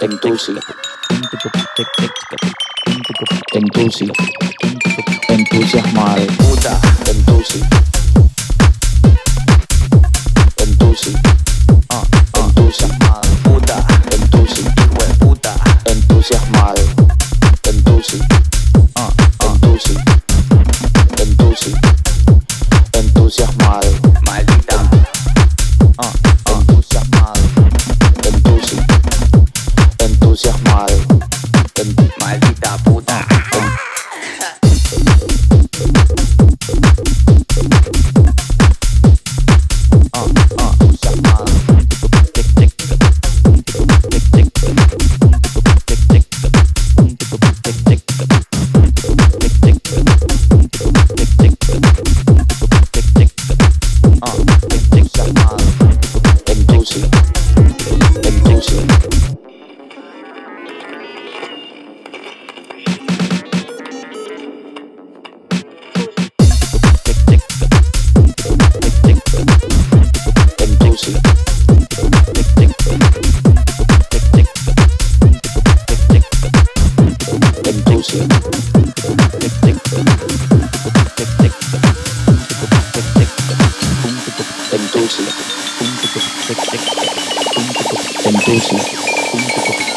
Entusi. Entusi. Entusiasmar. Puta. Entusi. Entusi. Entusiasmar. Puta. Entusi. Puta. Entusiasmar. Entusi.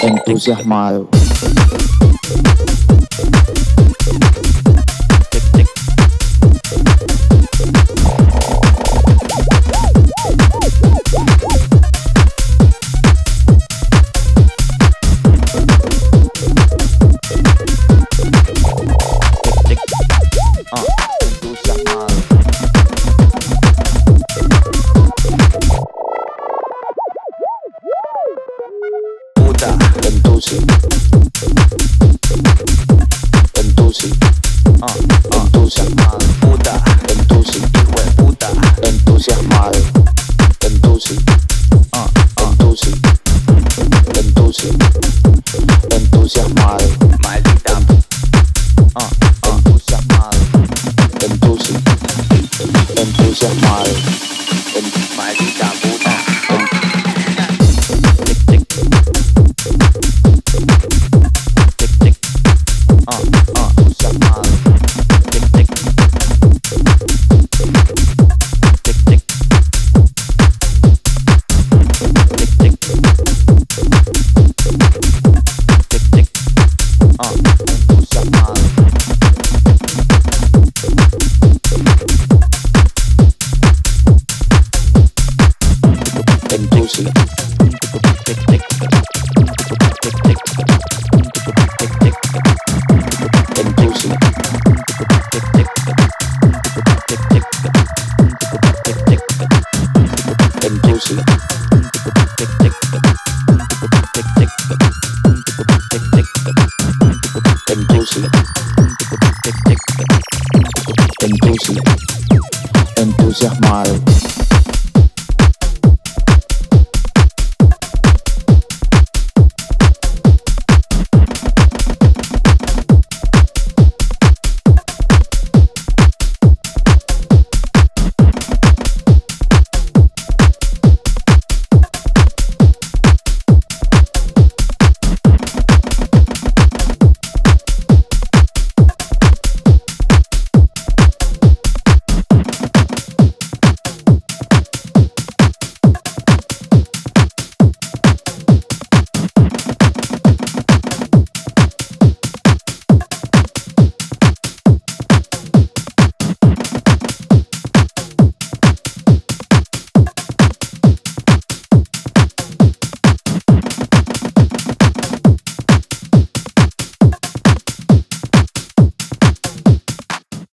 entusiasmado. In my job. entusiasmado.